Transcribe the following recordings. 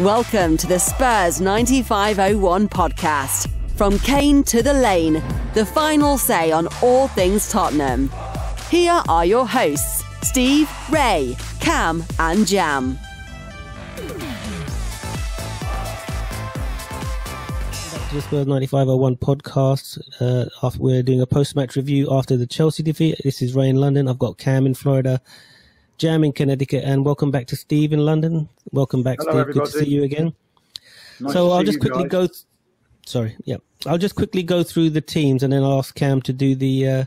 Welcome to the Spurs 9501 podcast. From Kane to the Lane, the final say on all things Tottenham. Here are your hosts, Steve, Ray, Cam, and Jam. to the Spurs 9501 podcast. Uh, after we're doing a post-match review after the Chelsea defeat. This is Ray in London. I've got Cam in Florida, Jam in Connecticut, and welcome back to Steve in London. Welcome back, Hello, Steve. everybody. Good to see you again. Nice so I'll just quickly guys. go. Th- sorry, yeah, I'll just quickly go through the teams and then I'll ask Cam to do the uh,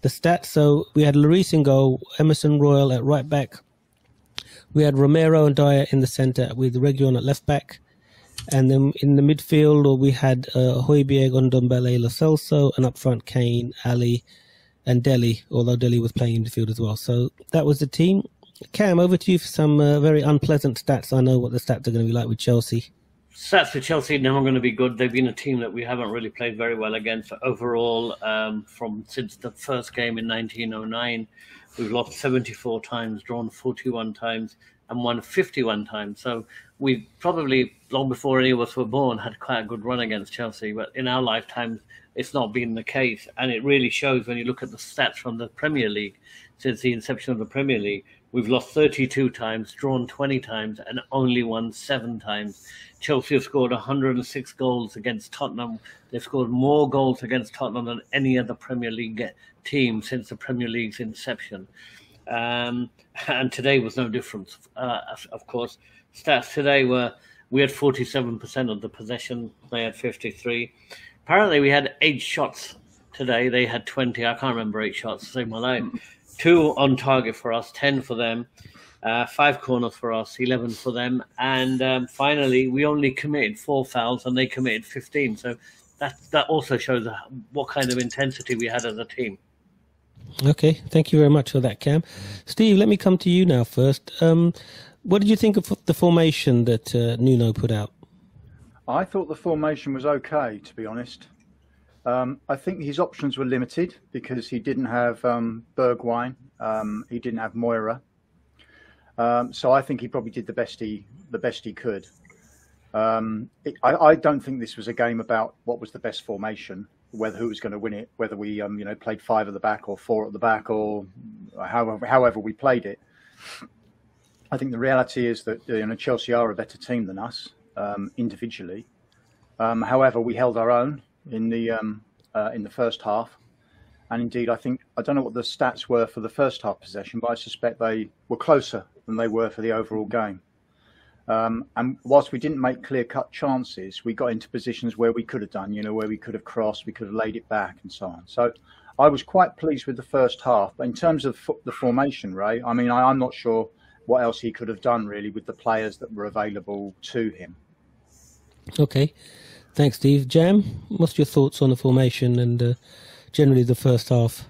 the stats. So we had Lloris in goal, Emerson Royal at right back. We had Romero and Dier in the centre with Reguilón at left back. And then in the midfield, we had uh, Højbjerg, Ndombele, Lo Celso, and up front, Kane, Alli, and Dele, although Dele was playing in the field as well. So that was the team. Cam, over to you for some uh, very unpleasant stats. I know what the stats are going to be like with Chelsea. Stats for Chelsea never going to be good. They've been a team that we haven't really played very well against overall. Um, from since the first game in 1909, we've lost 74 times, drawn 41 times, and won 51 times. So we probably long before any of us were born had quite a good run against Chelsea. But in our lifetimes, it's not been the case, and it really shows when you look at the stats from the Premier League since the inception of the Premier League. We've lost 32 times, drawn 20 times, and only won seven times. Chelsea have scored 106 goals against Tottenham. They've scored more goals against Tottenham than any other Premier League team since the Premier League's inception. Um, and today was no different. Uh, of- course, stats today were we had 47% of the possession, they had 53. Apparently, we had eight shots today. They had 20. I can't remember eight shots save my life. Two on target for us, 10 for them, uh, five corners for us, 11 for them. And um, finally, we only committed four fouls and they committed 15. So that, that also shows what kind of intensity we had as a team. Okay, thank you very much for that, Cam. Steve, let me come to you now first. Um, what did you think of the formation that uh, Nuno put out? I thought the formation was okay, to be honest. Um, I think his options were limited because he didn't have um, Bergwijn, um, he didn't have Moura. Um, so I think he probably did the best he the best he could. Um, it, I, I don't think this was a game about what was the best formation, whether who was going to win it, whether we um, you know played five at the back or four at the back or however however we played it. I think the reality is that you know Chelsea are a better team than us individually. However, we held our own in the um, uh, in the first half, and indeed, I think I don't know what the stats were for the first half possession, but I suspect they were closer than they were for the overall game. Um, and whilst we didn't make clear-cut chances, we got into positions where we could have done, you know, where we could have crossed, we could have laid it back, and so on. So, I was quite pleased with the first half. But in terms of the formation, Ray, I mean, I, I'm not sure what else he could have done really with the players that were available to him. Okay, thanks, Steve. Jam, what's your thoughts on the formation and uh, generally the first half?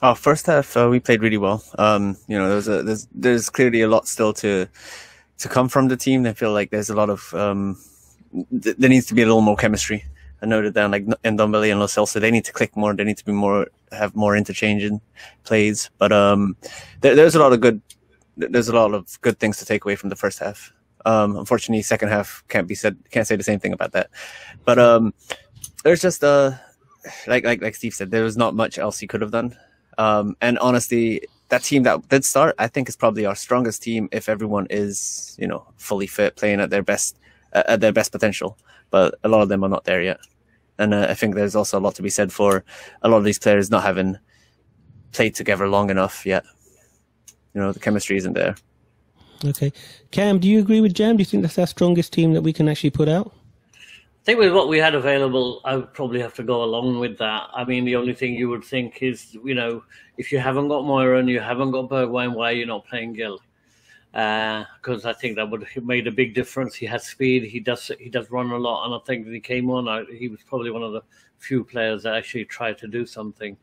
Oh, first half uh, we played really well. Um, you know, there's a there's there's clearly a lot still to to come from the team. I feel like there's a lot of um, th- there needs to be a little more chemistry. I noted down like Ndombele and Lo Celso, they need to click more. They need to be more have more interchange in plays. But um, there, there's a lot of good there's a lot of good things to take away from the first half. Um, unfortunately, second half can't be said can't say the same thing about that. But um, there's just uh like like like Steve said, there was not much else he could have done. Um, and honestly, that team that did start, I think, is probably our strongest team if everyone is, you know, fully fit, playing at their best, uh, at their best potential. But a lot of them are not there yet, and uh, I think there's also a lot to be said for a lot of these players not having played together long enough yet. You know, the chemistry isn't there. Okay, Cam, do you agree with Jam? Do you think that's our strongest team that we can actually put out? I think with what we had available, I would probably have to go along with that. I mean, the only thing you would think is, you know, if you haven't got Moura and you haven't got Bergwijn, why are you not playing Gil? Because uh, I think that would have made a big difference. He has speed. He does. He does run a lot, and I think that he came on. I, he was probably one of the few players that actually tried to do something.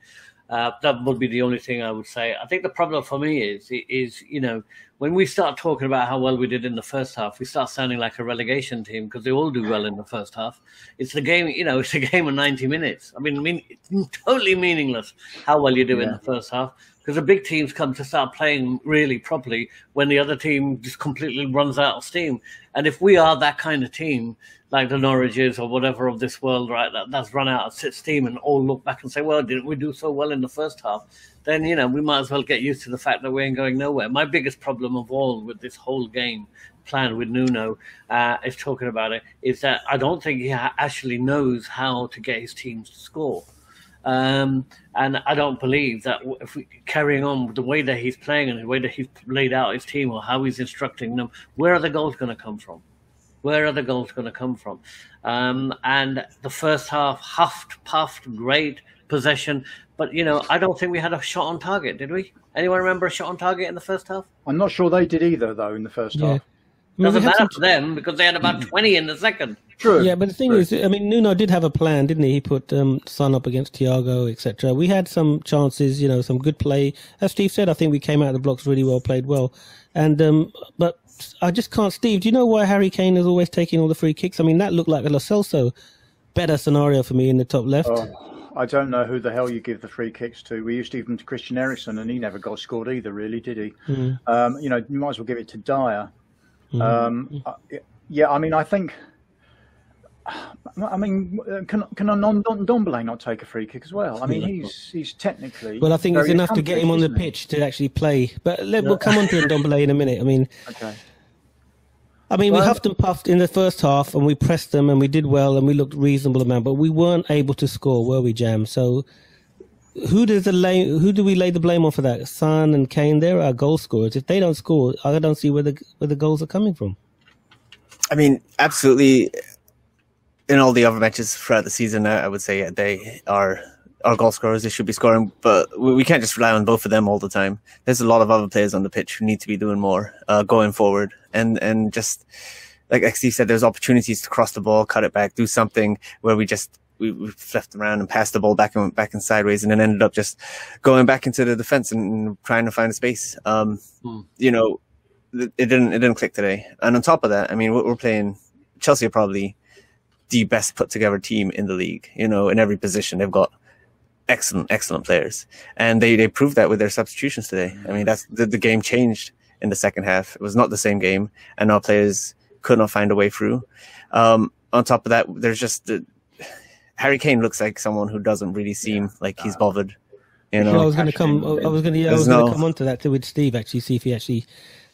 Uh, that would be the only thing I would say. I think the problem for me is is you know when we start talking about how well we did in the first half, we start sounding like a relegation team because they all do well in the first half. It's the game, you know, it's a game of ninety minutes. I mean, I mean, it's totally meaningless how well you do in the first half. Because the big teams come to start playing really properly when the other team just completely runs out of steam. And if we are that kind of team, like the Norwiches or whatever of this world, right, that, that's run out of steam and all look back and say, well, didn't we do so well in the first half? Then, you know, we might as well get used to the fact that we ain't going nowhere. My biggest problem of all with this whole game plan with Nuno uh, is talking about it is that I don't think he actually knows how to get his teams to score. Um, and I don't believe that if we carrying on the way that he's playing and the way that he's laid out his team or how he's instructing them, where are the goals going to come from? Where are the goals going to come from? Um, and the first half, huffed, puffed, great possession. But, you know, I don't think we had a shot on target, did we? Anyone remember a shot on target in the first half? I'm not sure they did either, though, in the first yeah. half. Doesn't matter some... for them because they had about 20 in the second. True. Yeah, but the thing True. is, I mean, Nuno did have a plan, didn't he? He put um, Son up against Thiago, etc. We had some chances, you know, some good play. As Steve said, I think we came out of the blocks really well, played well. And um, but I just can't. Steve, do you know why Harry Kane is always taking all the free kicks? I mean, that looked like a Lo Celso better scenario for me in the top left. Oh, I don't know who the hell you give the free kicks to. We used to give them to Christian Eriksen, and he never got scored either, really, did he? Mm. Um, you know, you might as well give it to Dier. Mm. Um, yeah, I mean, I think I mean, can can a non Ndombele not take a free kick as well? I mean, he's he's technically. Well, I think it's enough to get him on the pitch to actually play. But let, yeah. we'll come on to Ndombele in a minute. I mean, okay. I mean, well, we huffed and puffed in the first half, and we pressed them, and we did well, and we looked reasonable amount, but we weren't able to score, were we, Jam? So, who does the lay, who do we lay the blame on for that? Son and Kane, they're our goal scorers. If they don't score, I don't see where the where the goals are coming from. I mean, absolutely in all the other matches throughout the season, I would say they are our goal scorers. They should be scoring, but we can't just rely on both of them all the time. There's a lot of other players on the pitch who need to be doing more uh, going forward, and and just like, Steve said, there's opportunities to cross the ball, cut it back, do something where we just we, we flipped around and passed the ball back and went back and sideways, and then ended up just going back into the defense and, and trying to find a space. Um, hmm. You know, it didn't it didn't click today. And on top of that, I mean, we're playing Chelsea are probably the best put together team in the league. You know, in every position, they've got excellent, excellent players, and they they proved that with their substitutions today. I mean, that's the, the game changed in the second half. It was not the same game, and our players could not find a way through. Um, on top of that, there's just the, Harry Kane looks like someone who doesn't really seem yeah. like he's bothered. You know, I was going to come. I was going to. Yeah, I was no, going to come on to that too with Steve. Actually, see if he actually.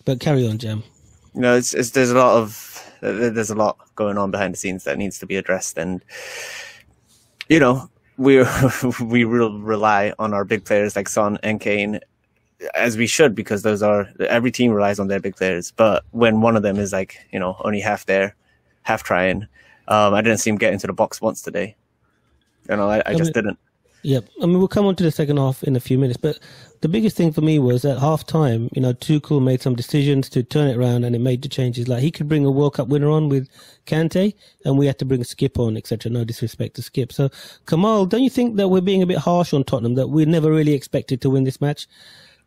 But carry on, Jam. No, it's, it's there's a lot of there's a lot going on behind the scenes that needs to be addressed, and you know we we will rely on our big players like Son and Kane as we should because those are every team relies on their big players. But when one of them is like you know only half there, half trying, um, I didn't see him get into the box once today. You know, I, I just didn't. Yep. I mean, we'll come on to the second half in a few minutes, but the biggest thing for me was at half time, you know, Tuchel made some decisions to turn it around and it made the changes. Like he could bring a World Cup winner on with Kante and we had to bring a Skipp on, etc. No disrespect to Skipp. So Kamal, don't you think that we're being a bit harsh on Tottenham that we never really expected to win this match?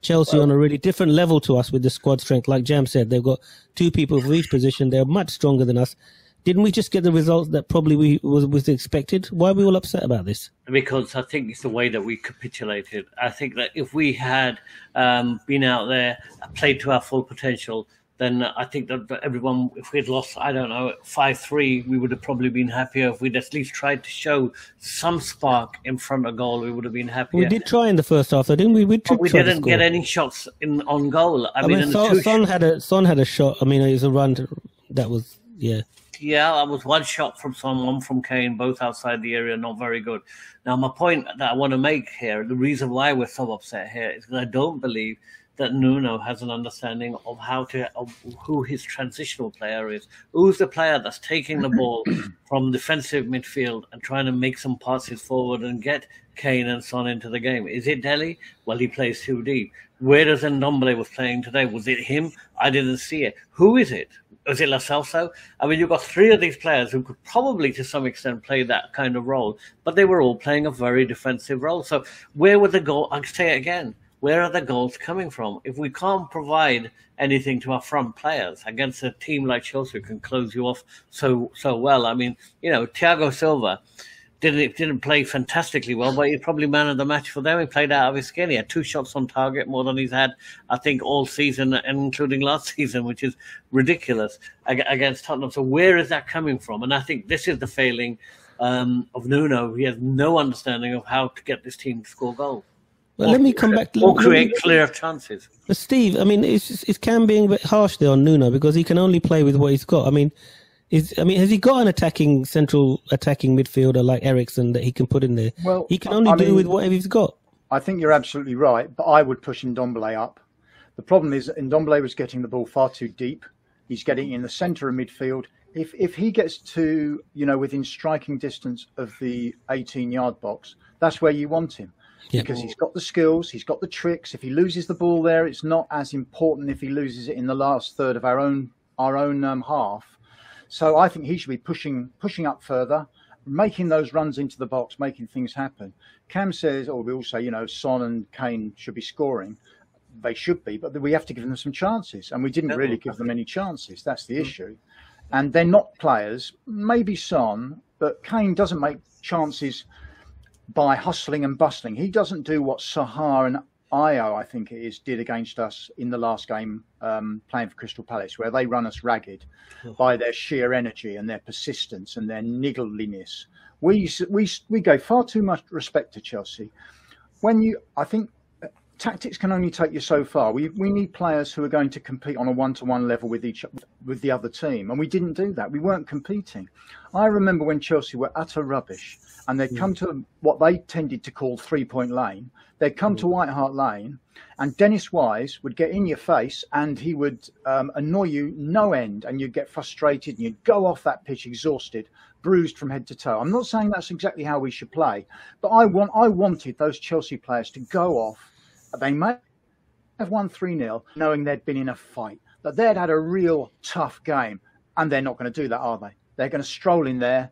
Chelsea well, on a really different level to us with the squad strength. Like Jam said, they've got two people for each position. They're much stronger than us. Didn't we just get the results that probably we was, was expected? Why are we all upset about this? Because I think it's the way that we capitulated. I think that if we had um, been out there, played to our full potential, then I think that everyone, if we'd lost, I don't know, 5 3, we would have probably been happier. If we'd at least tried to show some spark in front of goal, we would have been happier. We did try in the first half, though, didn't we? We, did we didn't get any shots in on goal. I, I mean, mean Son, Son, had a, Son had a shot. I mean, it was a run to, that was, yeah. Yeah, I was one shot from someone from Kane, both outside the area, not very good. Now, my point that I want to make here, the reason why we're so upset here is because I don't believe that Nuno has an understanding of how to of who his transitional player is. Who's the player that's taking the ball from defensive midfield and trying to make some passes forward and get Kane and Son into the game? Is it Dele? Well, he plays too deep. Where does Ndombele was playing today? Was it him? I didn't see it. Who is it? was it Lo Celso? I mean, you've got three of these players who could probably, to some extent, play that kind of role, but they were all playing a very defensive role. So, where were the goals? I'll say it again. Where are the goals coming from? If we can't provide anything to our front players against a team like Chelsea who can close you off so so well, I mean, you know, Thiago Silva didn't didn't play fantastically well, but he's probably man of the match for them. He played out of his skin. He had two shots on target, more than he's had, I think, all season, including last season, which is ridiculous against Tottenham. So where is that coming from? And I think this is the failing um, of Nuno. He has no understanding of how to get this team to score goals. Well, or, let me come back. To, or create me, clear chances. But Steve, I mean, it's it's Cam being a bit harsh there on Nuno because he can only play with what he's got. I mean, is I mean, has he got an attacking central attacking midfielder like Eriksen that he can put in there? Well, he can only I do mean, with whatever he's got. I think you're absolutely right, but I would push Ndombele up. The problem is that Ndombele was getting the ball far too deep. He's getting in the centre of midfield. If if he gets to you know within striking distance of the 18 yard box, that's where you want him. Because he's got the skills, he's got the tricks. If he loses the ball there, it's not as important if he loses it in the last third of our own our own um, half so I think he should be pushing pushing up further, making those runs into the box, making things happen. Cam says, or we all say, you know, Son and Kane should be scoring. They should be, but we have to give them some chances, and we didn't really give them any chances. That's the mm. issue. And they're not players. Maybe Son, but Kane doesn't make chances by hustling and bustling. He doesn't do what Zaha and Ayew, I think it is, did against us in the last game um, playing for Crystal Palace, where they run us ragged by their sheer energy and their persistence and their niggardliness. We we we gave far too much respect to Chelsea. When you, I think, tactics can only take you so far. We we need players who are going to compete on a one to one level with each with the other team, and we didn't do that. We weren't competing. I remember when Chelsea were utter rubbish and they'd come to what they tended to call three point lane. They'd come to White Hart Lane, and Dennis Wise would get in your face and he would um, annoy you no end, and you'd get frustrated and you'd go off that pitch exhausted, bruised from head to toe. I'm not saying that's exactly how we should play, but I want I wanted those Chelsea players to go off. They may have won 3 0, knowing they'd been in a fight, that they'd had a real tough game, and they're not going to do that, are they? They're going to stroll in there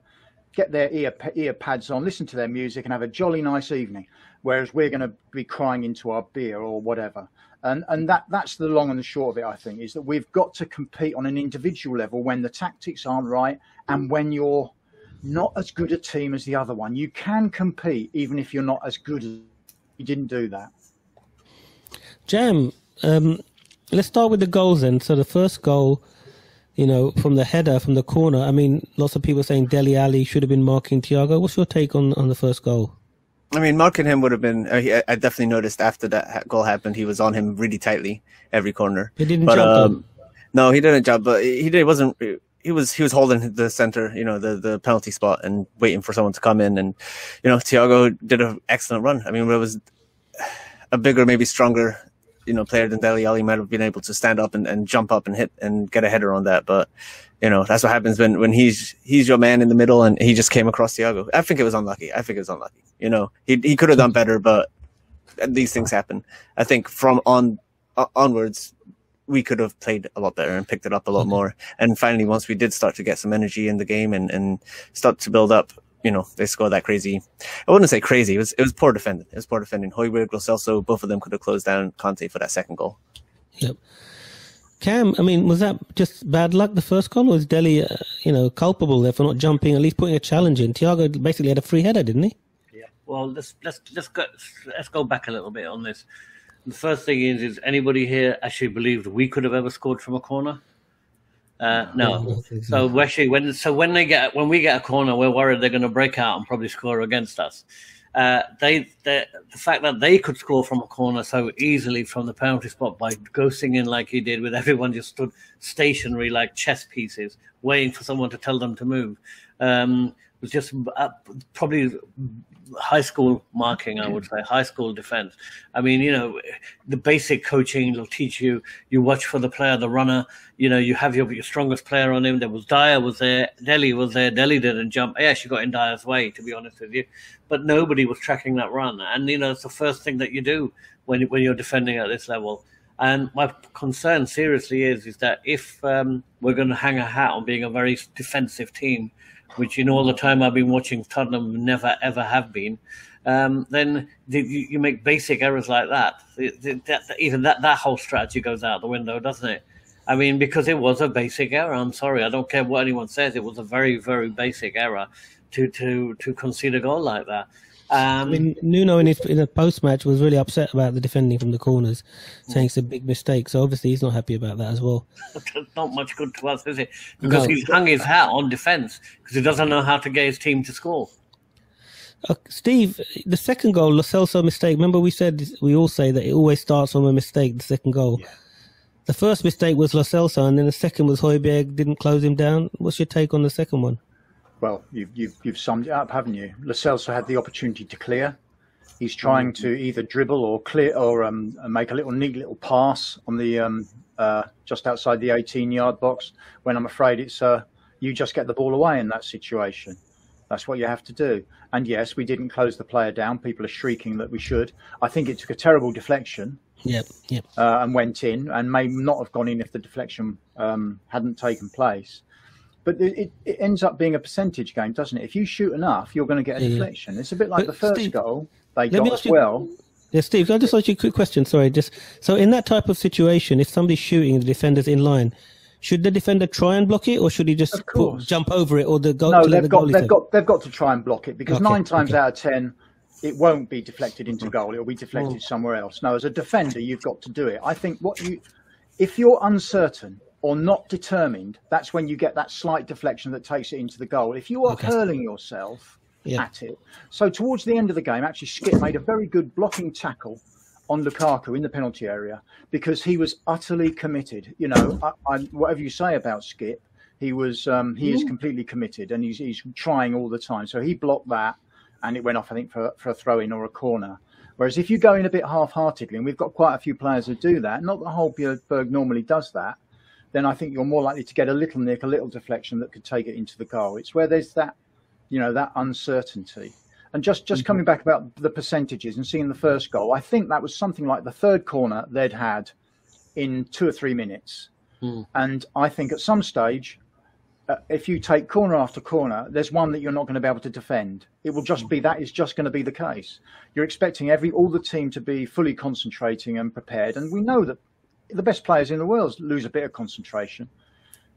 get their ear ear pads on, listen to their music, and have a jolly nice evening. Whereas we're going to be crying into our beer or whatever. And and that that's the long and the short of it. I think is that we've got to compete on an individual level when the tactics aren't right and when you're not as good a team as the other one. You can compete even if you're not as good as you didn't do that. Jam, um, let's start with the goals then. So the first goal you know, from the header, from the corner. I mean, lots of people saying Dele Alli should have been marking Thiago. What's your take on, on the first goal? I mean, marking him would have been. Uh, I definitely noticed after that goal happened, he was on him really tightly every corner. He didn't but, jump. Um, no, he didn't jump, but he did. wasn't. He was he was holding the center, you know, the the penalty spot and waiting for someone to come in. And you know, Thiago did an excellent run. I mean, it was a bigger, maybe stronger you know player than Dele Alli might have been able to stand up and, and jump up and hit and get a header on that. But you know that's what happens when when he's he's your man in the middle and he just came across Thiago. I think it was unlucky. I think it was unlucky. You know he he could have done better, but these things happen. I think from on uh, onwards we could have played a lot better and picked it up a lot mm-hmm. more. And finally, once we did start to get some energy in the game and, and start to build up, you know, they scored that crazy. I wouldn't say crazy. It was it was poor defending. It was poor defending. Højbjerg, Lo Celso, both of them could have closed down Kante for that second goal. Yep. Cam, I mean, was that just bad luck the first goal, or was Dele, uh, you know, culpable there for not jumping, at least putting a challenge in? Thiago basically had a free header, didn't he? Yeah. Well, let's let's let's go let's go back a little bit on this. The first thing is, is anybody here actually believed we could have ever scored from a corner? Uh, no. So actually, when so when they get when we get a corner, we're worried they're going to break out and probably score against us. Uh, they, they, the fact that they could score from a corner so easily from the penalty spot by ghosting in like he did, with everyone just stood stationary like chess pieces, waiting for someone to tell them to move, um, was just uh, probably high school marking, I would say, high school defense. I mean, you know, the basic coaching will teach you. You watch for the player, the runner. You know, you have your, your strongest player on him. There was Dier was there, Dele was there. Dele didn't jump. I actually got in Dier's way, to be honest with you, but nobody was tracking that run. And you know, it's the first thing that you do when when you're defending at this level. And my concern, seriously, is is that if um, we're going to hang a hat on being a very defensive team which in all the time I've been watching Tottenham never ever have been, um, then the, you, make basic errors like that. The, the, that. Even that that whole strategy goes out the window, doesn't it? I mean, because it was a basic error. I'm sorry, I don't care what anyone says. It was a very very basic error to to to concede a goal like that. I Um, mean, Nuno in his in a post match was really upset about the defending from the corners, saying it's a big mistake. So obviously he's not happy about that as well. not much good to us, is it? Because No. he's hung his hat on defence because he doesn't know how to get his team to score. Uh, Steve, the second goal, Lo Celso mistake. Remember we said we all say that it always starts from a mistake. The second goal. The first mistake was Lo Celso, and then the second was Højbjerg didn't close him down. What's your take on the second one? Well, you've, you've, you've summed it up, haven't you? Lo Celso had the opportunity to clear. He's trying to either dribble or clear or um, make a little neat little pass on the um, uh, just outside the 18 yard box. When I'm afraid it's uh, you just get the ball away in that situation. That's what you have to do. And yes, we didn't close the player down. People are shrieking that we should. I think it took a terrible deflection Yep, yep. uh, and went in, and may not have gone in if the deflection um, hadn't taken place. But it, it, it ends up being a percentage game, doesn't it? If you shoot enough, you're going to get a Yeah. deflection. It's a bit like But the first Steve, goal they got as you- well. Yeah, Steve, can I just ask you a quick question? Sorry, just so in that type of situation, if somebody's shooting, the defender's in line. Should the defender try and block it, or should he just put, jump over it, or the goal? No, to they've the got they've take? got they've got to try and block it because Okay, nine times okay. out of ten, it won't be deflected into goal. It'll be deflected somewhere else. No, as a defender, you've got to do it. I think what you, if you're uncertain or not determined, that's when you get that slight deflection that takes it into the goal. If you are Okay. hurling yourself Yeah. at it, so towards the end of the game, actually, Skipp made a very good blocking tackle on Lukaku in the penalty area because he was utterly committed. You know, I, I, whatever you say about Skipp, he was um, he is completely committed and he's he's trying all the time. So he blocked that, and it went off. I think for for a throw in or a corner. Whereas if you go in a bit half-heartedly, and we've got quite a few players who do that, not that Højbjerg normally does that, then I think you're more likely to get a little nick, a little deflection that could take it into the goal. It's where there's that, you know, that uncertainty. And just just coming back about the percentages and seeing the first goal, I think that was something like the third corner they'd had in two or three minutes. And I think at some stage, uh, if you take corner after corner, there's one that you're not going to be able to defend. It will just be that is just going to be the case. You're expecting every all the team to be fully concentrating and prepared, and we know that the best players in the world lose a bit of concentration.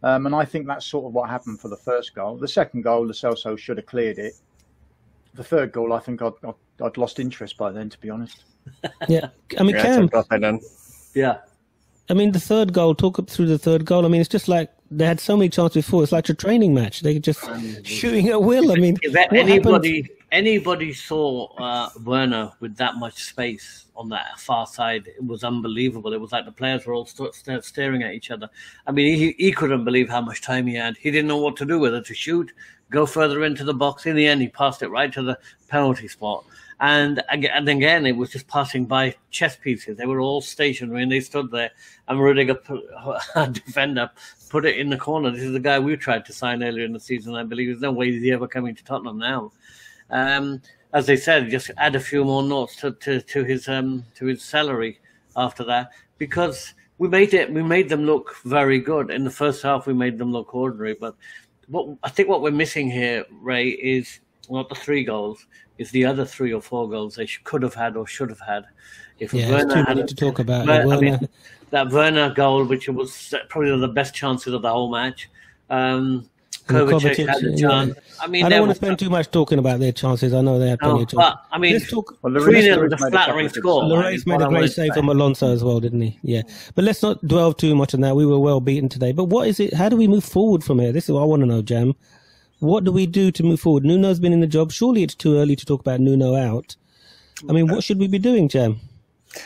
Um, and I think that's sort of what happened for the first goal. The second goal, the Celso should have cleared it. The third goal, I think I'd, I'd, I'd lost interest by then, to be honest. Yeah, I mean, Yeah, Cam, it's off by then. Yeah. I mean, the third goal. Talk up through the third goal. I mean, it's just like they had so many chances before. It's like a training match. They're just shooting at will. I mean, If that what happened- anybody saw uh, Werner with that much space on that far side, it was unbelievable. It was like the players were all st- st- staring at each other. I mean, he, he couldn't believe how much time he had. He didn't know what to do, whether to shoot, go further into the box. In the end, he passed it right to the penalty spot. And again, and again, it was just passing by chess pieces. They were all stationary and they stood there. And Rudiger, a defender, put it in the corner. This is the guy we tried to sign earlier in the season, I believe. There's no way he's ever coming to Tottenham now. Um, as they said, just add a few more notes to, to, to his um, to his salary after that because we made it. We made them look very good in the first half. We made them look ordinary, but what I think what we're missing here, Ray, is not the three goals. Is the other three or four goals they could have had or should have had. If Yeah, many had- to talk about. Ver- I mean, that Werner goal, which was probably one of the best chances of the whole match. Um, Kovacic Kovacic, had a yeah. I mean, I don't want to spend too much talking about their chances. I know they had plenty no, of chances. but I mean, Let's talk. Well, three Lloris nil made was a a couple flattering of good score. I Lloris mean, made what a I great save from Alonso as well, didn't he? Yeah. But let's not dwell too much on that. We were well beaten today. But what is it? How do we move forward from here? This is what I want to know, Jam. What do we do to move forward? Nuno's been in the job. Surely it's too early to talk about Nuno out. I mean, what should we be doing, Jam?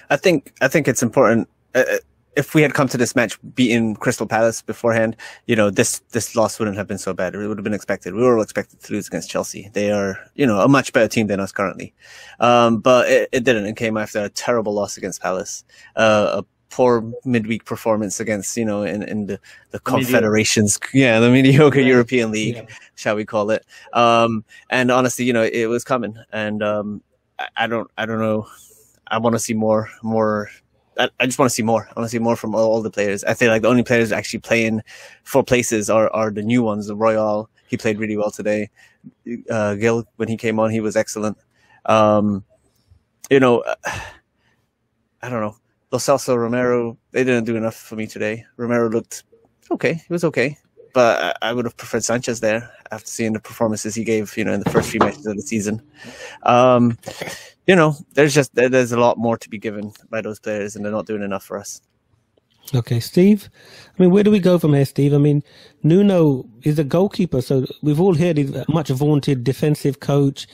I think I think it's important. Uh, uh, if we had come to this match beating Crystal Palace beforehand, you know this this loss wouldn't have been so bad. It would have been expected. We were all expected to lose against Chelsea. They are you know a much better team than us currently, um, but it, it didn't. It came after a terrible loss against Palace, uh, a poor midweek performance against you know in, in the the confederations, yeah, the mediocre European League, shall we call it? Um, and honestly, you know it was coming, and um, I, I don't I don't know. I want to see more, more. I, just want to see more. I want to see more from all, all the players. I feel like the only players actually playing for places are, are the new ones. The Royal, he played really well today. Uh, Gil, when he came on, he was excellent. Um, you know, I don't know. Lo Celso, Romero, they didn't do enough for me today. Romero looked okay. He was okay. But I would have preferred Sanchez there after seeing the performances he gave, you know, in the first few matches of the season. Um, you know, there's just there's a lot more to be given by those players, and they're not doing enough for us. Okay, Steve. I mean, where do we go from here, Steve? I mean, Nuno is a goalkeeper, so we've all heard he's a much vaunted defensive coach.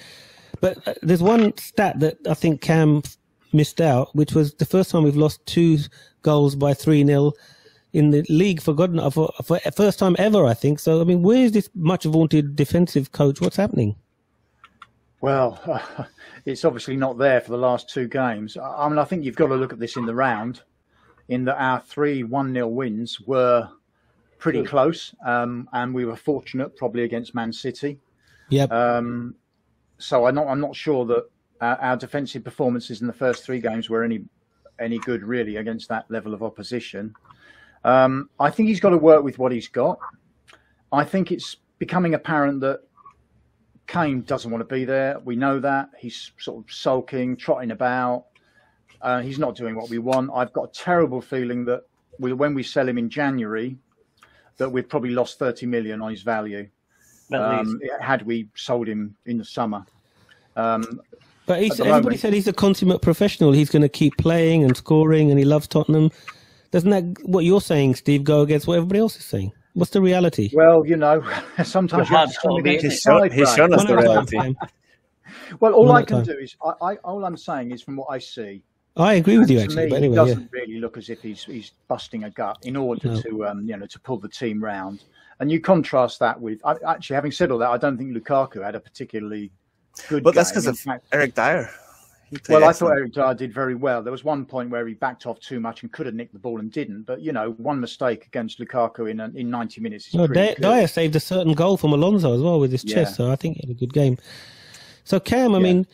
But uh, there's one stat that I think Cam missed out, which was the first time we've lost two goals by 3 0 in the league for God, for, for first time ever, I think. So, I mean, where is this much vaunted defensive coach? What's happening? Well, uh, it's obviously not there for the last two games. I mean, I think you've got to look at this in the round in that our three 1 0 wins were pretty Good. close, um, and we were fortunate probably against Man City. Yep. Um, so I'm not, I'm not sure that our, our, defensive performances in the first three games were any any good really against that level of opposition. Um, I think he's got to work with what he's got. I think it's becoming apparent that Kane doesn't want to be there. We know that he's sort of sulking, trotting about. Uh, he's not doing what we want. I've got a terrible feeling that we, when we sell him in January, that we've probably lost 30 million on his value. Um, had we sold him in the summer. Um, but everybody moment, said he's a consummate professional. He's going to keep playing and scoring, and he loves Tottenham. Doesn't that what you're saying, Steve, go against what everybody else is saying? What's the reality? Well, you know, sometimes you have to he's, shown, he's shown us the reality. well, all I can do is, I, I, all I'm saying is from what I see, I agree with you. Actually, me, but anyway, he doesn't yeah. really look as if he's he's busting a gut in order no. to um, you know to pull the team round. And you contrast that with actually having said all that, I don't think Lukaku had a particularly good. But that's because of fact, Eric Dier. Well, excellent. I thought Eric Dier did very well. There was one point where he backed off too much and could have nicked the ball and didn't. But you know, one mistake against Lukaku in in ninety minutes. no, Dier saved a certain goal from Alonso as well with his yeah. chest. So I think he had a good game. So Cam, I yeah. mean,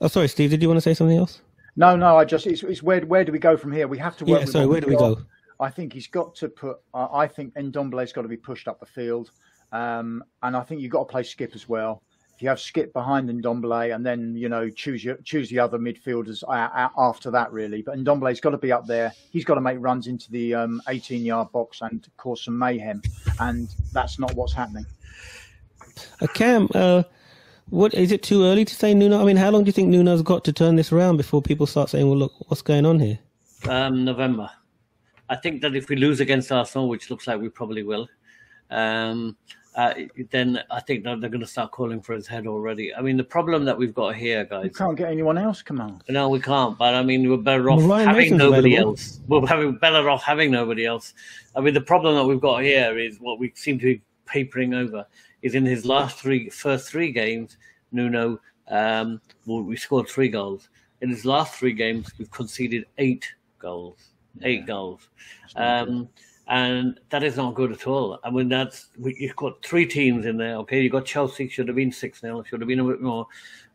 oh sorry, Steve, did you want to say something else? No, no. I just it's, it's where where do we go from here? We have to work. Yeah, sorry. Where do we go? I think he's got to put. Uh, I think Ndombele's got to be pushed up the field, um, and I think you've got to play Skipp as well. If you have Skipp behind Ndombele, and then you know choose your choose the other midfielders after that, really. But Ndombele's got to be up there. He's got to make runs into the 18-yard um, box and cause some mayhem, and that's not what's happening. Uh, Cam, uh, what is it too early to say Nuno? I mean, how long do you think Nuno's got to turn this around before people start saying, "Well, look, what's going on here"? Um, November. I think that if we lose against Arsenal, which looks like we probably will, um, uh, then I think that they're going to start calling for his head already. I mean, the problem that we've got here, guys. We can't get anyone else. Come on. No, we can't. But I mean, we're better off well, having nobody available. else. We're having better off having nobody else. I mean, the problem that we've got here is what we seem to be papering over is in his last three, first three games Nuno, um, well, we scored three goals. In his last three games, we've conceded eight goals. Eight yeah. goals. Um, and that is not good at all. I mean, that's you've got three teams in there. Okay, you got Chelsea, should have been six 0 should have been a bit more,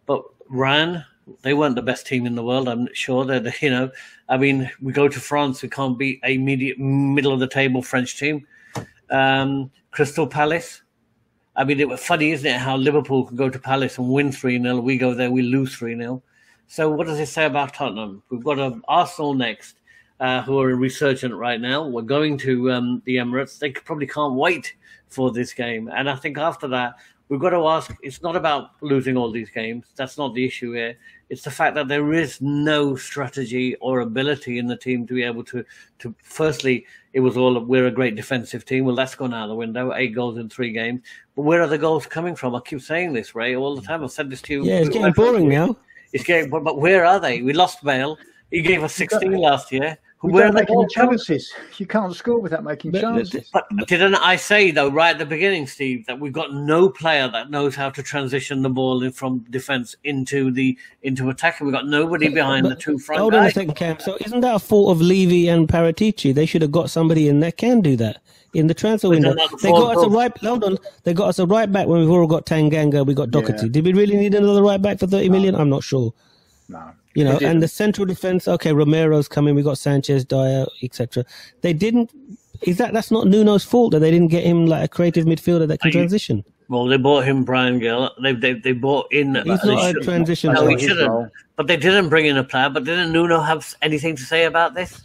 but Rennes, they weren't the best team in the world. I'm sure that you know. I mean, we go to France, we can't beat a immediate middle of the table French team. Um, Crystal Palace, I mean, it was funny, isn't it, how Liverpool can go to Palace and win 3 0. We go there, we lose 3 0. So, what does it say about Tottenham? We've got um, Arsenal next, uh, who are resurgent right now. We're going to um, the Emirates. They probably can't wait for this game. And I think after that, we've got to ask it's not about losing all these games. That's not the issue here. It's the fact that there is no strategy or ability in the team to be able to, to firstly, it was all we're a great defensive team. Well, that's gone out the window. Eight goals in three games. But where are the goals coming from? I keep saying this, Ray, all the time. I've said this to you. Yeah, it's getting boring now. It's getting, but where are they? We lost Bale. He gave us 16 last year. We Where don't make any chances. You can't score without making but, chances. But didn't I say though right at the beginning, Steve, that we've got no player that knows how to transition the ball in from defence into the into attack, and we've got nobody behind but, the two front. Hold guys. on a second, Cam. So isn't that a fault of Levy and Paratici? They should have got somebody in that can do that in the transfer window. They got us a right. Hold on, they got us a right back when we've all got Tanganga. We got Doherty. Yeah. Did we really need another right back for thirty million? I'm not sure. No. You know, and the central defense. Okay, Romero's coming. We got Sanchez, Dier, etc. They didn't. Is that that's not Nuno's fault that they didn't get him like a creative midfielder that can transition? Well, they bought him Bryan Gil. They they, they bought in. He's not a transition. No, he shouldn't. But they didn't bring in a player. But didn't Nuno have anything to say about this?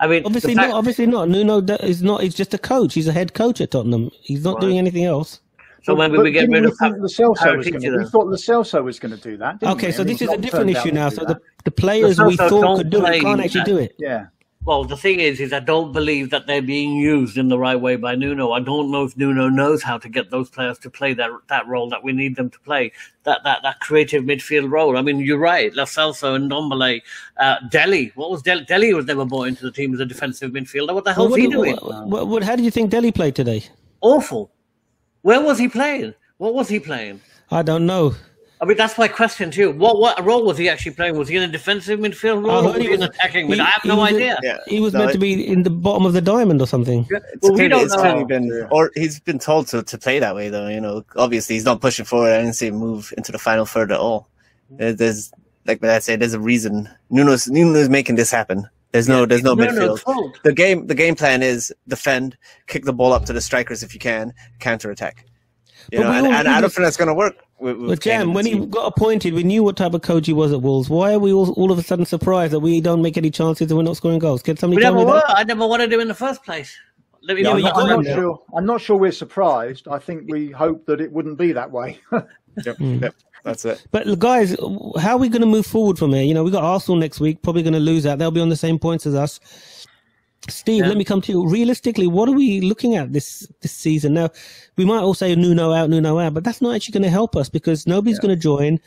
I mean, Obviously fact- not. Obviously not. Nuno is not. He's just a coach. He's a head coach at Tottenham. He's not Right. doing anything else. So maybe But we get didn't rid of think Lo Celso was going to. We then. thought Lo Celso was going to do that. didn't Okay, we? so And this is a different issue now. So the, the players we thought could do it play can't actually that- do it. yeah, Well, the thing is, is I don't believe that they're being used in the right way by Nuno. I don't know if Nuno knows how to get those players to play that that role that we need them to play, that that, that creative midfield role. I mean, you're right, Lo Celso and Ndombele, uh, Dele. What was Dele? Dele was never brought into the team as a defensive midfielder. What the hell Well, was what, he doing? what, what, what- how did you think Dele played today? Awful. Where was he playing? What was he playing? I don't know. I mean, that's my question to you. What what role was he actually playing? Was he in a defensive midfield role I or was he in was- attacking he- mid? I have no was in- idea. Yeah, He was no, meant it- to be in the bottom of the diamond or something. It's Well, we clearly, don't know. been, or he's been told to, to play that way, though. You know, obviously he's not pushing forward. I didn't see him move into the final third at all. Mm-hmm. There's, like I said, there's a reason. Nuno's Nuno's making this happen. There's no, there's no Nuno's midfield. fault. The game, the game plan is defend, kick the ball up to the strikers if you can, counter attack. You But know, and, and I don't think that's going to work. With, with But Kane Jam, the when he got appointed, we knew what type of coach he was at Wolves. Why are we all, all of a sudden surprised that we don't make any chances and we're not scoring goals? Can somebody We tell never me were. that? I never wanted him in the first place. Let me Yeah, know but you that. got I'm not sure. I'm not sure we're surprised. I think we hoped that it wouldn't be that way. Yep, Hmm. yep, that's it. But guys, how are we going to move forward from here? You know, we got Arsenal next week, probably going to lose that. They'll be on the same points as us. Steve, Yeah. let me come to you. Realistically, what are we looking at this this season? Now, we might all say Nuno out, Nuno out, but that's not actually going to help us because nobody's going to join.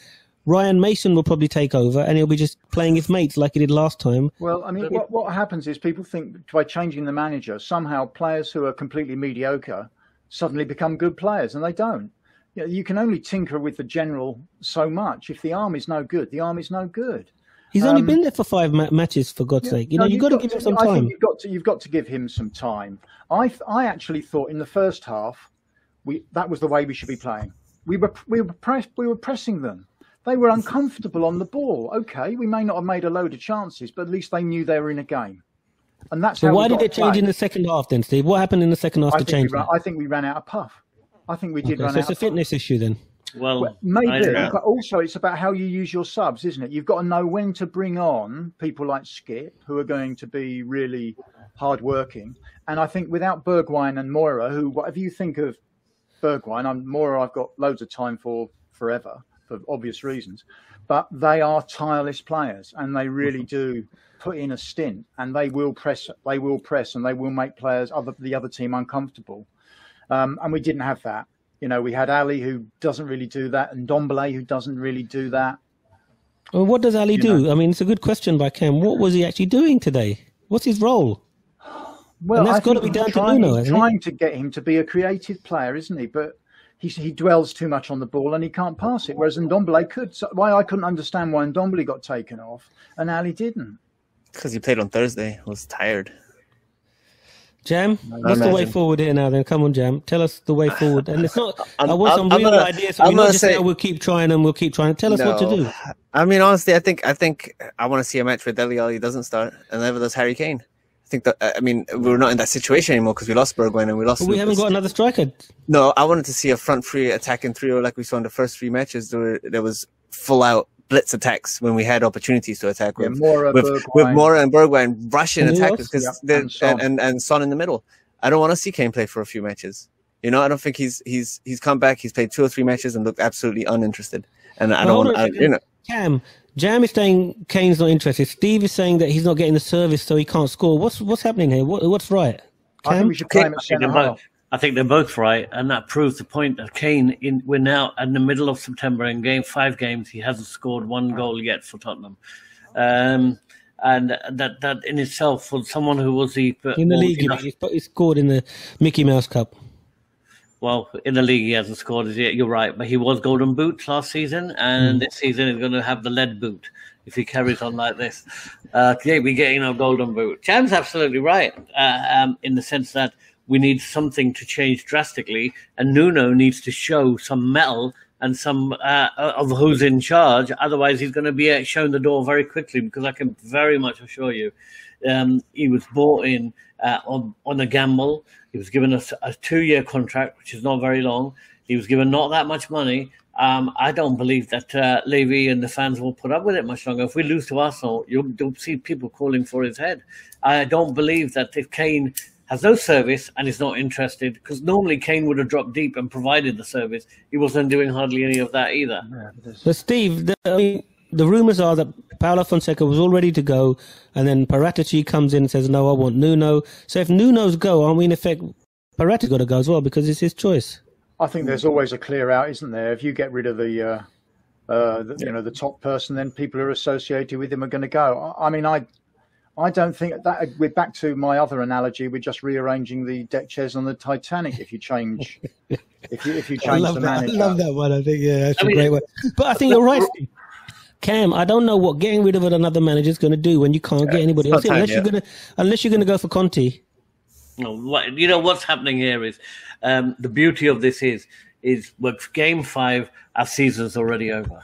Ryan Mason will probably take over, and he'll be just playing his mates like he did last time. Well, I mean, what, what happens is people think by changing the manager, somehow players who are completely mediocre suddenly become good players, and they don't. You, know, you can only tinker with the general so much. If the arm is no good, the arm is no good. He's only Um, been there for five ma- matches, for God's sake. You know, No, you've got to give him some I think time. you've got to you've got to give him some time. I I actually thought in the first half, we that was the way we should be playing. We were we were press, we were pressing them. They were uncomfortable on the ball. Okay, we may not have made a load of chances, but at least they knew they were in a game. And that's So why did got it change in the second half then, Steve? What happened in the second half I to change ran. I think we ran out of puff. I think we did Okay, run so out it's a fitness issue then. Well, Well, maybe, I don't know. but also it's about how you use your subs, isn't it? You've got to know when to bring on people like Skipp, who are going to be really hardworking. And I think without Bergwijn and Moura, who, whatever you think of Bergwijn, I'm Moura, I've got loads of time for forever for obvious reasons, but they are tireless players and they really do put in a stint and they will press, they will press and they will make players, other the other team uncomfortable. Um, and we didn't have that. You know, we had Alli who doesn't really do that, and Dombele who doesn't really do that. Well, what does Alli You do? I mean, it's a good question by Cam. What was he actually doing today? What's his role? Well, And that's I gotta be he's down to trying, Nuno, he's hasn't it? trying to get him to be a creative player, isn't he? But he he dwells too much on the ball and he can't pass it. Whereas Ndombele could. So why I couldn't understand why Ndombele got taken off and Alli didn't. Because he played on Thursday, was tired. Jam, what's the way forward here now? Then come on, Jam, tell us the way forward. And it's not. i I'm- want some I'm real gonna- ideas. So I'm we're not just say- saying oh, we'll keep trying and we'll keep trying. Tell us what to do. I mean, honestly, I think I think I want to see a match where Dele Alli doesn't start, and never does Harry Kane. I think that I mean we're not in that situation anymore because we lost Bergwijn and we lost. But we haven't got another striker. No, I wanted to see a front three attacking trio like we saw in the first three matches. There, there was full out blitz attacks when we had opportunities to attack Yeah, with Moura, with, Bergwijn. with Moura and Bergwijn rushing And attackers because Yeah, and Son. and, and and Son in the middle. I don't want to see Kane play for a few matches. You know, I don't think he's he's he's come back. He's played two or three matches and looked absolutely uninterested. And I Now, hold don't, on a I, second. you know, Cam, Jam is saying Kane's not interested. Steve is saying that he's not getting the service, so he can't score. What's what's happening here? What, what's right? I think we should play him Okay. at I centre half. I think they're both right, and that proves the point that Kane. In we're now in the middle of September. In game five games, he hasn't scored one goal yet for Tottenham, um, and that that in itself for someone who was the in the league, you you know, mean, he's, he's scored in the Mickey Mouse Cup. well, in the league he hasn't scored as yet. You're right, but he was Golden Boot last season, and this season he's going to have the lead boot if he carries on like this. Uh, yeah, we're getting our Golden Boot. Cham's absolutely right uh, um, in the sense that we need something to change drastically, and Nuno needs to show some metal and some uh, of who's in charge. Otherwise, he's going to be uh, shown the door very quickly because I can very much assure you um, he was bought in uh, on on a gamble. He was given a, a two-year contract, which is not very long. He was given not that much money. Um, I don't believe that uh, Levy and the fans will put up with it much longer. If we lose to Arsenal, you'll, you'll see people calling for his head. I don't believe that if Kane has no service and is not interested, because normally Kane would have dropped deep and provided the service. He wasn't doing hardly any of that either. But Steve, the, I mean, the rumors are that Paulo Fonseca was all ready to go, and then Paratici comes in and says, "No, I want Nuno." So if Nuno's go, aren't we in effect? Parati's got to go as well because it's his choice. I think there's always a clear out, isn't there? If you get rid of the, uh, uh, the you know, the top person, then people who are associated with him are going to go. I, I mean, I, I don't think that we're back to my other analogy. We're just rearranging the deck chairs on the Titanic. If you change, if you if you I change love the that. manager, I love that one. I think yeah, that's I a mean, great one. But I think you're right, Kam. I don't know what getting rid of another manager is going to do when you can't get anybody else in, not time unless you're going to unless you're going to go for Conte. No, what, you know what's happening here is um, the beauty of this is is with game five, our season's already over.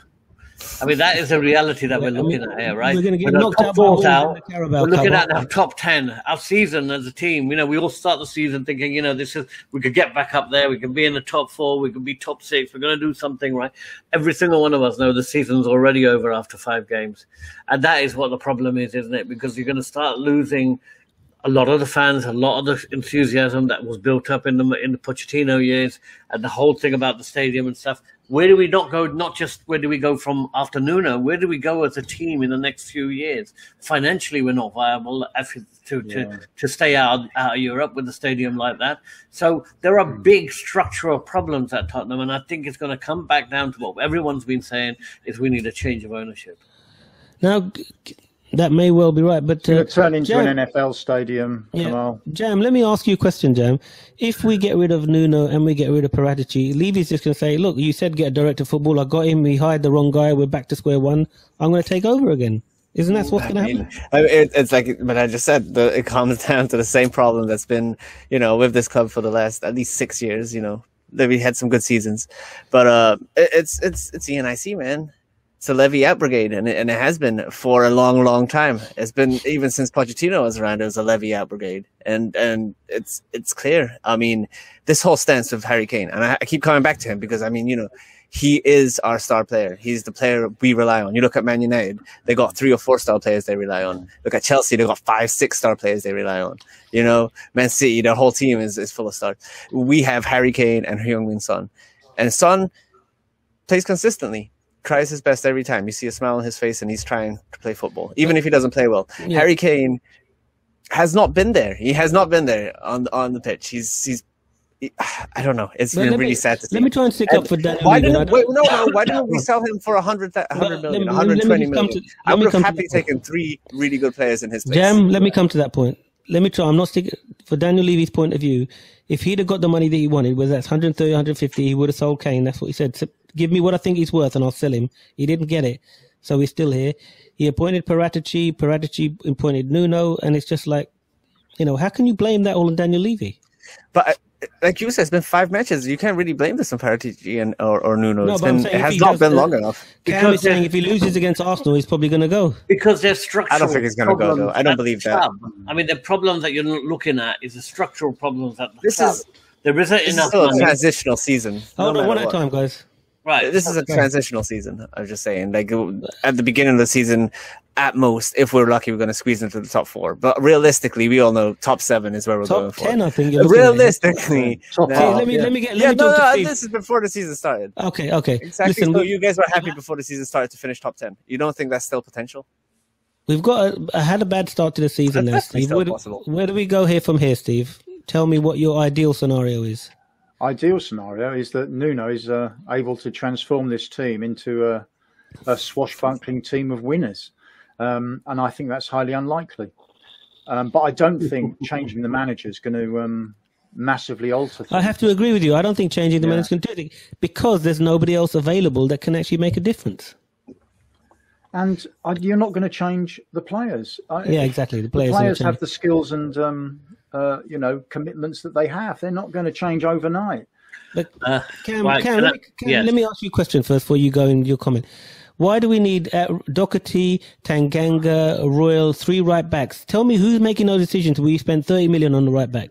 I mean, that is a reality that we're I mean, looking at here, right? we're gonna get our knocked top out by fours Wolves in out. the We're looking at our top ten, our season as a team. You know, we all start the season thinking, you know, this is we could get back up there, we can be in the top four, we can be top six, we're going to do something right. Every single one of us know the season's already over after five games, and that is what the problem is, isn't it? Because you're going to start losing a lot of the fans, a lot of the enthusiasm that was built up in the in the Pochettino years, and the whole thing about the stadium and stuff. Where do we not go? Not just where do we go from after Nuno? Where do we go as a team in the next few years? Financially, we're not viable if it- to to, to stay out, out of Europe with a stadium like that. So there are hmm. big structural problems at Tottenham, and I think it's going to come back down to what everyone's been saying: is we need a change of ownership. Now, that may well be right, but it's going uh, to turn into Jam, an NFL stadium. yeah, Jam, let me ask you a question, Jam. If we get rid of Nuno and we get rid of Paratici, Levy's just going to say, "Look, you said get a director of football. I got him. We hired the wrong guy. We're back to square one. I'm going to take over again." Isn't that what's going to happen? I mean, it, it's like, but I just said the, it comes down to the same problem that's been, you know, with this club for the last at least six years. You know, that we had some good seasons, but uh, it, it's it's it's the ENIC man. It's a Levy out brigade, and it, and it has been for a long, long time. It's been even since Pochettino was around. It was a Levy out brigade, and and it's it's clear. I mean, this whole stance of Harry Kane, and I, I keep coming back to him because I mean, you know, he is our star player. He's the player we rely on. You look at Man United, they got three or four star players they rely on. Look at Chelsea, they got five, six star players they rely on. You know, Man City, their whole team is, is full of stars. We have Harry Kane and Heung-Min Son. And Son plays consistently, tries his best every time. You see a smile on his face and he's trying to play football, even if he doesn't play well. Yeah. Harry Kane has not been there. He has not been there on on the pitch. He's he's he- I don't know. It's been really me- sad to see. Let me try and stick And up for Daniel Why didn't don't- wait, no no? Why didn't we sell him for a hundred th- a hundred Well, million, let one me- hundred let me twenty just come million? to- I would have happily that point. taken three really good players in his place. Jam, let me come to that point. Let me try. I'm not sticking for Daniel Levy's point of view. If he'd have got the money that he wanted, whether that's 130, 150, he would have sold Kane. That's what he said. So give me what I think he's worth, and I'll sell him. He didn't get it, so he's still here. He appointed Paratici. Paratici appointed Nuno, and it's just like, you know, how can you blame that all on Daniel Levy? But uh, like you said, it's been five matches. You can't really blame this on Paratici and or, or Nuno. No, It's but I'm been, saying it has not does been the- long enough. Kam Because is saying if he loses against Arsenal, he's probably going to go. because there's structural. I don't think it's gonna go, though. I don't believe that. club. I mean, the problem that you're not looking at is the structural problems that the This club. is- there isn't This is enough still a money. transitional season. no Hold on, one at a time, guys. Right. This is a transitional season. I'm just saying, like at the beginning of the season, at most, if we're lucky, we're going to squeeze into the top four. But realistically, we all know top seven is where we're going Top for. ten, I think. you're looking at. Realistically, Top no. Okay, let me yeah. let me get let yeah, me no, talk to no, this is before the season started. Okay, okay. Exactly. Listen, so we, you guys were happy before the season started to finish top ten. You don't think that's still potential? we've got a, I had a bad start to the season now, That's Steve. still Where possible. where do we go here from here, Steve? Tell me what your ideal scenario is. Ideal scenario is that Nuno is uh, able to transform this team into a, a swashbuckling team of winners, um, and I think that's highly unlikely. Um, but I don't think changing the manager is going to um, massively alter things. I have to agree with you. I don't think changing the Yeah. manager can do it because there's nobody else available that can actually make a difference. and I, you're not going to change the players. Yeah, exactly. The The players, will players have the skills and um, uh, you know commitments that they have. They're not going to change overnight. But Uh, Kam, right, Kam, can let, I- me, Kam yes. let me ask you a question first before you go in your comment. Why do we need uh, Doherty, Tanganga, Royal, three right backs? Tell me who's making those decisions. We spent 30 million on the right back.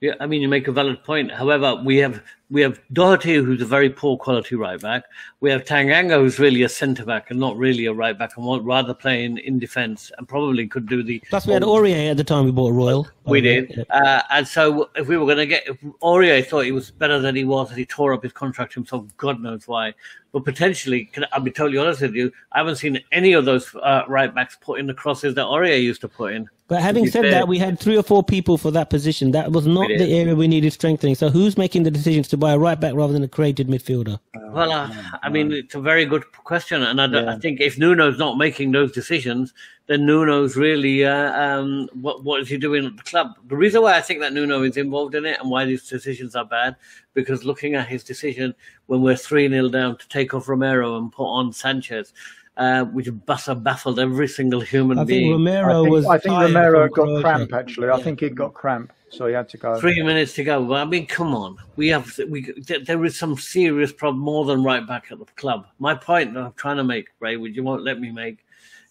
Yeah, I mean, you make a valid point. However, we have we have Doherty, who's a very poor quality right back. We have Tanganga, who's really a centre back and not really a right back, and rather playing in defence and probably could do the. Plus, we had Aurier at the time we bought Royal. We did, uh, and so if we were going to get, if Aurier thought he was better than he was, and he tore up his contract himself. God knows why. But potentially, can, I'll be totally honest with you, I haven't seen any of those uh, right backs put in the crosses that Aurier used to put in. But having said fair. that, we had three or four people for that position. That was not the area we needed strengthening. So who's making the decisions to buy a right back rather than a created midfielder? Well, uh, I mean, it's a very good question, and I, don't, I think if Nuno's not making those decisions, then Nuno's really uh, um, what what is he doing at the club? The reason why I think that Nuno is involved in it and why these decisions are bad, because looking at his decision when we're three 0 down to take off Romero and put on Sanchez, uh, which bus- baffled every single human I think being. Romero I think, was. I think Romero got Croatia. cramp. Actually, I Yeah. think he got cramp, so he had to go. Three minutes to go. Well, I mean, come on. We have we there- there is some serious problem more than right back at the club. My point that I'm trying to make, Ray, which you won't let me make,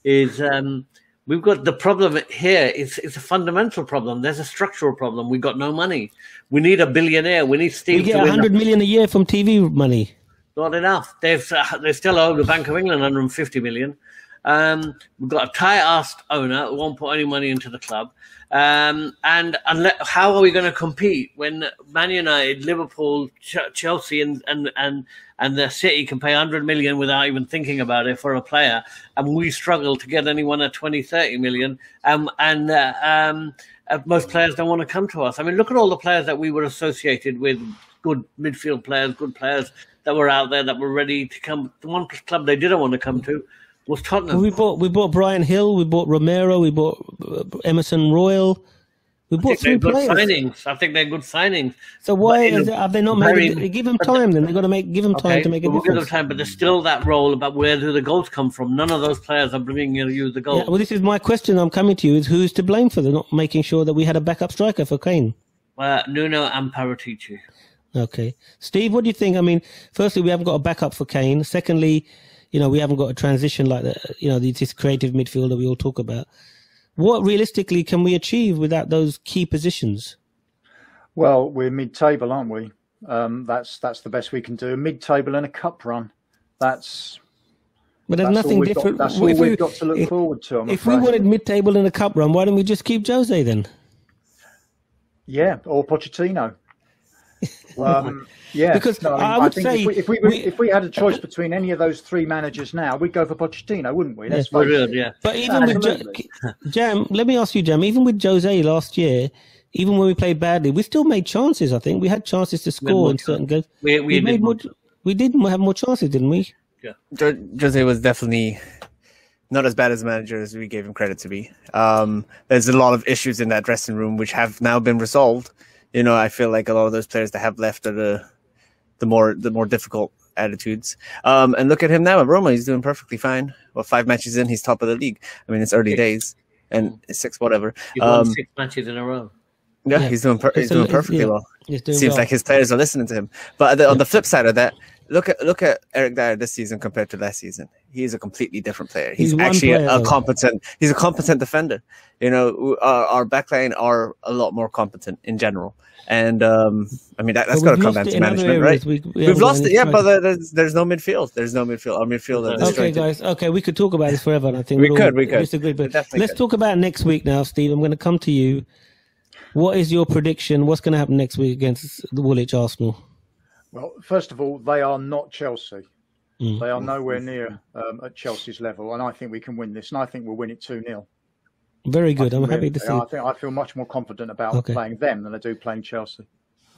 is um, we've got the problem here. It's it's a fundamental problem. There's a structural problem. We've got no money. We need a billionaire. We need Steve. We get to 100 million a year from TV money. Not enough. They've uh, they still owe the Bank of England 150 million. Um, we've got a tight-assed owner who won't put any money into the club. Um, and unless, how are we going to compete when Man United, Liverpool, Ch- Chelsea, and and and and the City can pay 100 million without even thinking about it for a player, and we struggle to get anyone at 20, 30 million, um, and uh, um, uh, most players don't want to come to us. I mean, look at all the players that we were associated with, good midfield players, good players that were out there that were ready to come. The one club they didn't want to come to was Tottenham. We bought we bought Bryan Gil, we bought Romero, we bought uh, Emerson Royal. We bought three good players. signings. I think they're good signings. So why But is have they not very- made it? Give them time. Then they've got to make give them time Okay, to make a we'll give them time, but there's still that role about where do the goals come from. None of those players are bringing you the goals. Yeah, well, this is my question. I'm coming to you: is who's to blame for the not making sure that we had a backup striker for Kane? Well, Nuno and Paratici. Okay, Steve, what do you think? I mean, firstly, we haven't got a backup for Kane. Secondly, you know, we haven't got a transition like that. You know, this creative midfielder we all talk about. What realistically can we achieve without those key positions? Well, we're mid-table, aren't we? Um, that's that's the best we can do. Mid-table and a cup run. That's But there's that's nothing we've got- different. that's all If we've we- got to look if- forward to. I'm If we afraid. wanted mid-table and a cup run, why don't we just keep Jose then? Yeah, or Pochettino. Um, yeah, Because no, I, mean, I I would think say if we, if we, we- if we had a choice between any of those three managers now, we'd go for Pochettino, wouldn't we? Let's Yeah. For face real, it. yeah. But even with jo- Jam, let me ask you, Jam. Even with Jose last year, even when we played badly, we still made chances. I think we had chances to score in certain games. We, we, made did more. more. We did have more chances, didn't we? Jo- Jose was definitely not as bad as a manager as we gave him credit to be. Um, there's a lot of issues in that dressing room which have now been resolved. You know, I feel like a lot of those players that have left are the the more the more difficult attitudes. Um, and look at him now at Roma; he's doing perfectly fine. Well, five matches in, he's top of the league. I mean, it's early Six. days, and six whatever. He's won Um, six matches in a row. yeah, Yeah. he's doing per- he's doing perfectly yeah. well. He's doing Seems well. like his players are listening to him. But the, on the flip side of that, look at look at Eric Dier this season compared to last season. He's a completely different player. He's, He's actually player, a, a competent. He's a competent defender. You know, our, our backline are a lot more competent in general. And um, I mean that, that's But got to come down to management, areas. right? We, we We've lost it, yeah, but there's there's no midfield. There's no midfield. Our midfield Okay, Okay, guys. Okay, we could talk about this forever. I think We we'll all could, we could. disagree, but let's could. talk about next week now, Steve. I'm going to come to you. What is your prediction? What's going to happen next week against the Woolwich Arsenal? Well, first of all, they are not Chelsea. Mm. They are nowhere near um, at Chelsea's level, and I think we can win this, and I think we'll win it 2 0. Very good. I'm happy to see. I think I feel much more confident about Okay. playing them than I do playing Chelsea.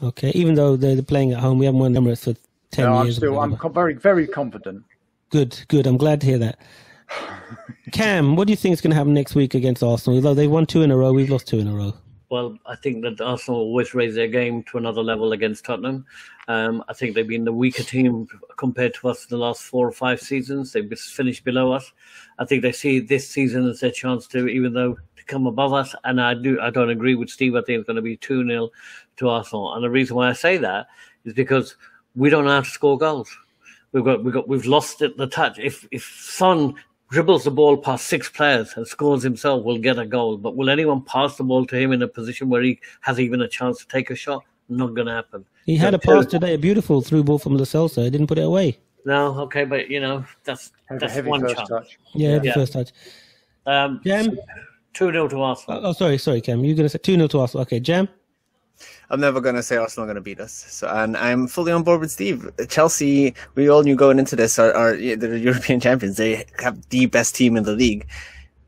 Okay, even though they're playing at home, we haven't won Emirates for ten No, I'm years. still I'm whatever. co- very very confident. Good, good. I'm glad to hear that. Kam, what do you think is going to happen next week against Arsenal? Although they won two in a row, we've lost two in a row. Well, I think that Arsenal always raise their game to another level against Tottenham. Um, I think they've been the weaker team compared to us in the last four or five seasons. They've finished below us. I think they see this season as their chance to, even though to come above us. And I do, I don't agree with Steve. I think it's going to be two 0 to Arsenal. And the reason why I say that is because we don't know how to score goals. We've got, we've got, we've lost it, the touch. If if Son dribbles the ball past six players and scores himself will get a goal. But will anyone pass the ball to him in a position where he has even a chance to take a shot? Not going to happen. He had a pass today, a beautiful through ball from Lo Celso. He didn't put it away. No, okay, but you know that's Heavy, that's heavy one first chance. touch. Yeah, the Yeah. first touch. Um, Jam. two 0 to Arsenal. Oh, sorry, sorry, Kam. You're gonna say two 0 to Arsenal. Okay, Jam. I'm never gonna say Arsenal are gonna beat us. So, and I'm fully on board with Steve. Chelsea, we all knew going into this are, are the European champions. They have the best team in the league,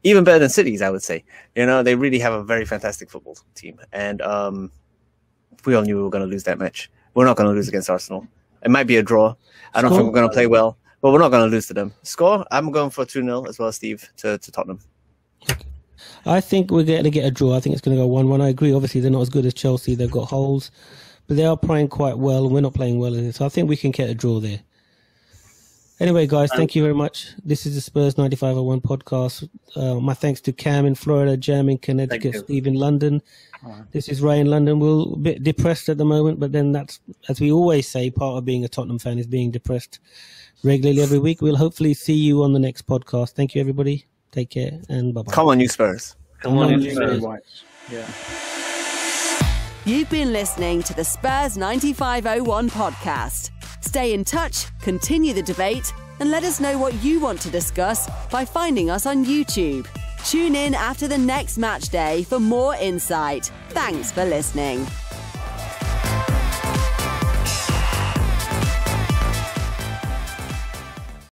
even better than Cities, I would say. You know, they really have a very fantastic football team, and um, we all knew we were gonna lose that match. We're not gonna lose against Arsenal. It might be a draw. I don't think we're gonna play well, but we're not gonna lose to them. Score? I'm going for two 0 as well, Steve, to, to Tottenham. I think we're going to get a draw. I think it's going to go one-one. I agree. Obviously, they're not as good as Chelsea. They've got holes, but they are playing quite well. And we're not playing well, in it. so I think we can get a draw there. Anyway, guys, thank you very much. This is the Spurs 9501 podcast. Uh, my thanks to Kam in Florida, Jam in Connecticut. Steve in London. This is Ray in London. We're a bit depressed at the moment, but then that's, as we always say, part of being a Tottenham fan is being depressed regularly every week. We'll hopefully see you on the next podcast. Thank you, everybody. Take care and bye bye. Come on, you Spurs. Come on, on, you Spurs. Spurs. Yeah. You've been listening to the Spurs 9501 podcast. Stay in touch, continue the debate, and let us know what you want to discuss by finding us on YouTube. Tune in after the next match day for more insight. Thanks for listening.